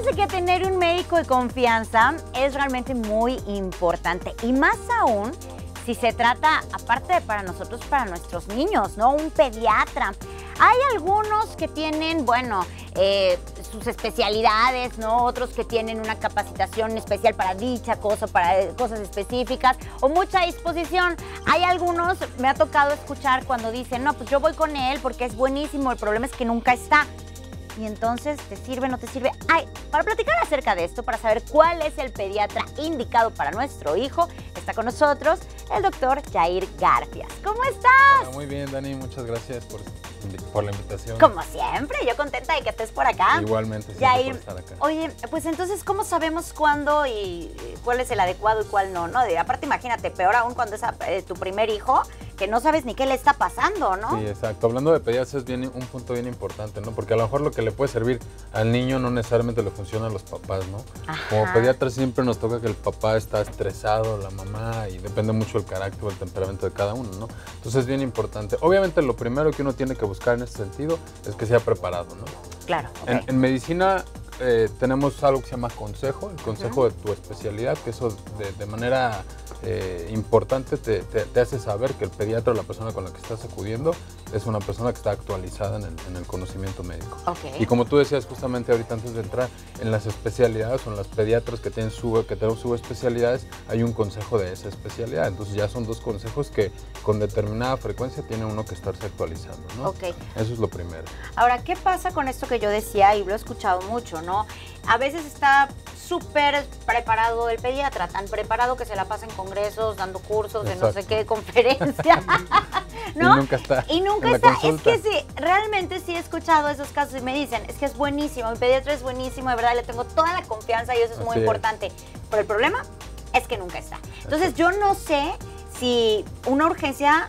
Fíjense que tener un médico de confianza es realmente muy importante y más aún si se trata, aparte de para nosotros, para nuestros niños, ¿no? Un pediatra. Hay algunos que tienen, bueno, eh, sus especialidades, ¿no? Otros que tienen una capacitación especial para dicha cosa, para eh, cosas específicas o mucha disposición. Hay algunos, me ha tocado escuchar cuando dicen, no, pues yo voy con él porque es buenísimo, el problema es que nunca está y entonces te sirve, no te sirve. Ay, para platicar acerca de esto, para saber cuál es el pediatra indicado para nuestro hijo, está con nosotros el doctor Jair Garfias. ¿Cómo estás? muy bien, Dani, muchas gracias por, por, la invitación. Como siempre, yo contenta de que estés por acá. Igualmente, Jair, por estar acá. Oye, pues entonces, ¿cómo sabemos cuándo y cuál es el adecuado y cuál no? ¿no? De, aparte, imagínate, peor aún cuando es eh, tu primer hijo, que no sabes ni qué le está pasando, ¿no? Sí, exacto. Hablando de pediatras es bien, un punto bien importante, ¿no? Porque a lo mejor lo que le puede servir al niño no necesariamente le funciona a los papás, ¿no? Como pediatra siempre nos toca que el papá está estresado, la mamá, y depende mucho del carácter o el temperamento de cada uno, ¿no? Entonces es bien importante. Obviamente lo primero que uno tiene que buscar en ese sentido es que sea preparado, ¿no? Claro. En, medicina eh, tenemos algo que se llama consejo, el consejo de tu especialidad, que eso de manera eh, importante te, hace saber que el pediatra o la persona con la que estás acudiendo es una persona que está actualizada en el, conocimiento médico. Y como tú decías justamente ahorita antes de entrar, en las especialidades o en las pediatras que tienen su, que tienen subespecialidades, hay un consejo de esa especialidad. Entonces ya son dos consejos que con determinada frecuencia tiene uno que estarse actualizando. ¿no? Eso es lo primero. Ahora, ¿qué pasa con esto que yo decía y lo he escuchado mucho, ¿no? A veces está súper preparado el pediatra, tan preparado que se la pasa en congresos, dando cursos, de no sé qué, conferencia. ¿no? Y nunca está. Y nunca está. Es que sí, realmente sí he escuchado esos casos y me dicen, es que es buenísimo, mi pediatra es buenísimo, de verdad, le tengo toda la confianza y eso es muy importante. Pero el problema es que nunca está. Entonces yo no sé si una urgencia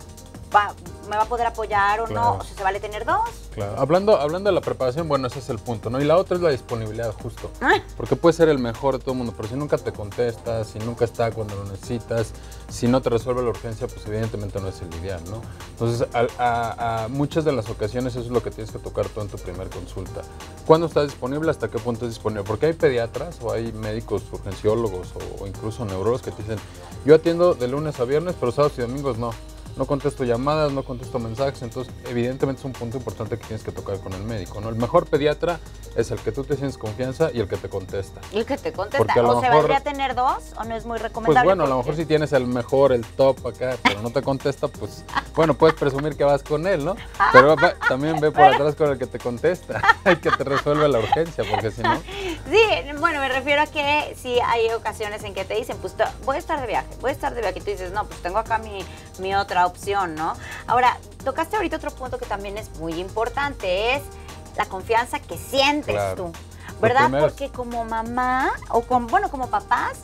va, me va a poder apoyar o no, o si se vale tener dos. Claro, hablando, hablando de la preparación, bueno, ese es el punto, ¿no? Y la otra es la disponibilidad, justo. Ah. Porque puede ser el mejor de todo el mundo, pero si nunca te contestas, si nunca está cuando lo necesitas, si no te resuelve la urgencia, pues evidentemente no es el ideal, ¿no? Entonces, a, muchas de las ocasiones eso es lo que tienes que tocar tú en tu primer consulta. ¿Cuándo estás disponible? ¿Hasta qué punto es disponible? Porque hay pediatras o hay médicos urgenciólogos o, o incluso neurólogos que te dicen, yo atiendo de lunes a viernes, pero sábados y domingos no no contesto llamadas, no contesto mensajes, entonces evidentemente es un punto importante que tienes que tocar con el médico, ¿no? El mejor pediatra es el que tú te sientes confianza y el que te contesta. Y el que te contesta. ¿O se valdría tener dos o no es muy pues recomendable? Pues bueno, a lo mejor si tienes el mejor, el top acá, pero no te contesta, pues bueno, puedes presumir que vas con él, ¿no? Pero también ve por atrás con el que te contesta, el que te resuelve la urgencia, porque si no... Sí, bueno, me refiero a que sí hay ocasiones en que te dicen, pues voy a estar de viaje, voy a estar de viaje, y tú dices, no, pues tengo acá mi, mi otra opción, ¿no? Ahora, tocaste ahorita otro punto que también es muy importante, es la confianza que sientes tú, ¿verdad? Porque como mamá o con, bueno, como papás,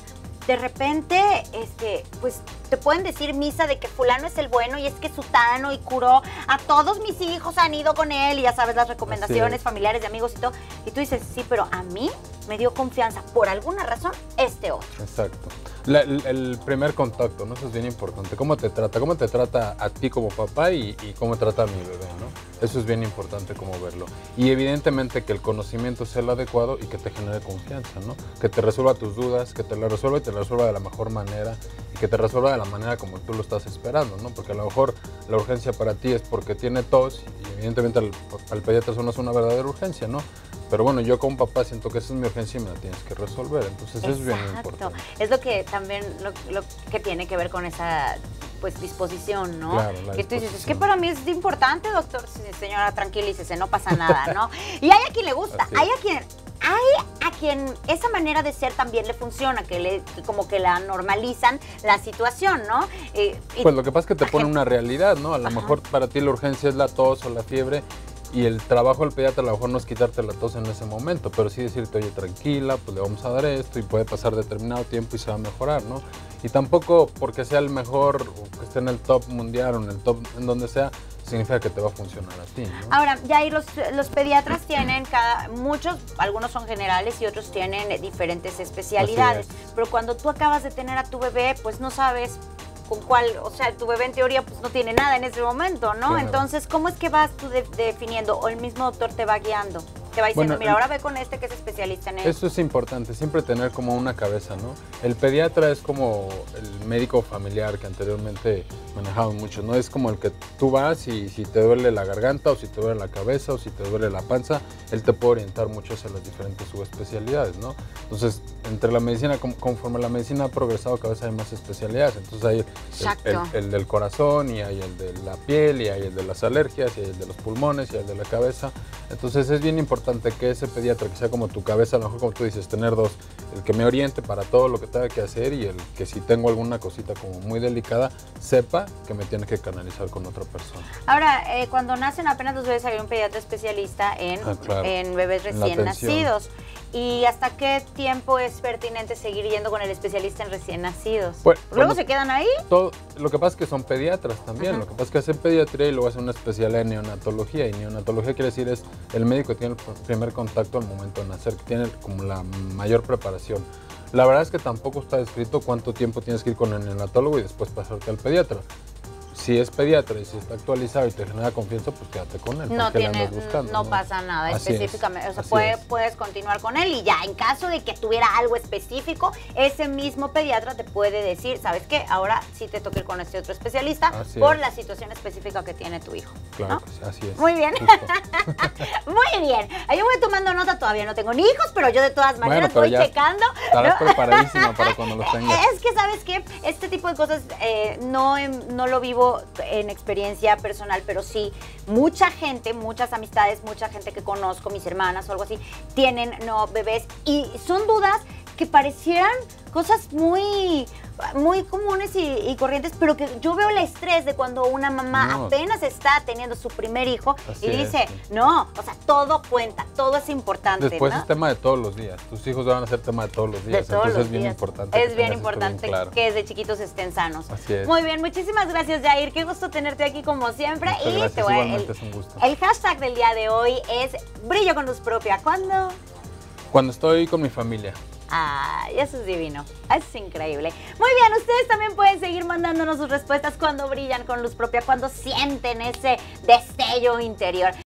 de repente, este, pues te pueden decir misa de que fulano es el bueno y es que sutano y curó a todos mis hijos han ido con él y ya sabes las recomendaciones familiares de amigos y todo. Y tú dices, sí, pero a mí me dio confianza por alguna razón este otro. Exacto el, primer contacto, ¿no? Eso es bien importante. ¿Cómo te trata? ¿Cómo te trata a ti como papá y, cómo trata a mi bebé, ¿no? Eso es bien importante como verlo. Y evidentemente que el conocimiento sea el adecuado y que te genere confianza, ¿no? Que te resuelva tus dudas, que te la resuelva y te la resuelva de la mejor manera y que te resuelva de la manera como tú lo estás esperando, ¿no? Porque a lo mejor la urgencia para ti es porque tiene tos y evidentemente al, al pediatra eso no es una verdadera urgencia, ¿no? Pero bueno, yo como papá siento que esa es mi urgencia y me la tienes que resolver. Entonces es bien importante. Es lo que también lo, que tiene que ver con esa pues disposición, ¿no? Claro, que tú dices, es que para mí es importante, doctor, señora, tranquilícese, no pasa nada, ¿no? y hay a quien le gusta, hay a quien hay a quien esa manera de ser también le funciona, que le como que la normalizan la situación, ¿no? Eh, pues lo que pasa es que te pone una realidad, ¿no? A lo mejor para ti la urgencia es la tos o la fiebre y el trabajo del pediatra a lo mejor no es quitarte la tos en ese momento, pero sí decirte, oye, tranquila, pues le vamos a dar esto y puede pasar determinado tiempo y se va a mejorar, ¿no? Y tampoco porque sea el mejor o que esté en el top mundial o en el top en donde sea, significa que te va a funcionar a ti. ¿no? Ahora, ya ahí los, los pediatras tienen cada, muchos, algunos son generales y otros tienen diferentes especialidades. Pero cuando tú acabas de tener a tu bebé, pues no sabes con cuál, o sea, tu bebé en teoría pues no tiene nada en ese momento, ¿no? Entonces, ¿cómo es que vas tú definiendo o el mismo doctor te va guiando? Te va diciendo, Bueno, mira, ahora ve con este que es especialista en eso. Eso es importante, siempre tener como una cabeza, ¿no? El pediatra es como el médico familiar que anteriormente manejaban mucho, ¿no? Es como el que tú vas y si te duele la garganta o si te duele la cabeza o si te duele la panza, él te puede orientar mucho hacia las diferentes subespecialidades, ¿no? Entonces, entre la medicina, conforme la medicina ha progresado, cada vez hay más especialidades. Entonces hay el- el, el del corazón y hay el de la piel y hay el de las alergias y hay el de los pulmones y hay el de la cabeza. Entonces es bien importante que ese pediatra, que sea como tu cabeza, a lo mejor como tú dices, tener dos, el que me oriente para todo lo que tenga que hacer y el que si tengo alguna cosita como muy delicada, sepa que me tiene que canalizar con otra persona. Ahora, eh, cuando nacen apenas los bebés, hay un pediatra especialista en, Ah, claro. en bebés recién nacidos. ¿Y hasta qué tiempo es pertinente seguir yendo con el especialista en recién nacidos? Bueno, Luego se quedan ahí. Todo, lo que pasa es que son pediatras también, Ajá. lo que pasa es que hacen pediatría y luego hacen una especialidad en neonatología y neonatología quiere decir es el médico que tiene el pr- primer contacto al momento de nacer, que tiene como la mayor preparación. La verdad es que tampoco está escrito cuánto tiempo tienes que ir con el neonatólogo y después pasarte al pediatra. Si es pediatra y si está actualizado y te genera confianza, pues quédate con él. No ¿para qué le tiene, andas buscando, no pasa nada Así es, específicamente. O sea, así puede- es. puedes continuar con él y ya, en caso de que tuviera algo específico, ese mismo pediatra te puede decir, ¿sabes qué? Ahora sí te toca ir con este otro especialista Así por es. la situación específica que tiene tu hijo. Claro, ¿no? que sí, así es. Muy bien. Muy bien. Yo voy tomando nota, todavía no tengo ni hijos, pero yo de todas Bueno, maneras pero voy checando. Estarás ¿no? preparadísima para cuando los tengas. Es que, ¿sabes qué? Este tipo de cosas eh, no, em- no lo vivo en experiencia personal, pero sí, mucha gente, muchas amistades, mucha gente que conozco, mis hermanas o algo así, tienen no bebés y son dudas que parecieran cosas muy muy comunes y, y corrientes, pero que yo veo el estrés de cuando una mamá No. apenas está teniendo su primer hijo Así y dice, no, o sea, todo cuenta, todo es importante, Después ¿no? es tema de todos los días. Tus hijos van a ser tema de todos los de días. todos Entonces los es bien días. importante. Es bien importante claro. que desde chiquitos estén sanos. Así es. Muy bien, muchísimas gracias, Jair. Qué gusto tenerte aquí como siempre. Muchas y gracias, te voy a- el, es un gusto. el hashtag del día de hoy es brillo con luz propia. ¿Cuándo? Cuando estoy con mi familia. Ay, eso es divino. Es increíble. Muy bien, ustedes también pueden seguir mandándonos sus respuestas cuando brillan con luz propia, cuando sienten ese destello interior.